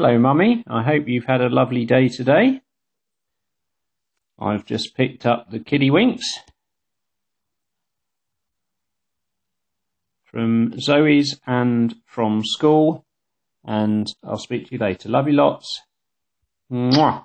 Hello, Mummy. I hope you've had a lovely day today. I've just picked up the Kiddywinks from Zoe's and from school, and I'll speak to you later. Love you lots. Mwah.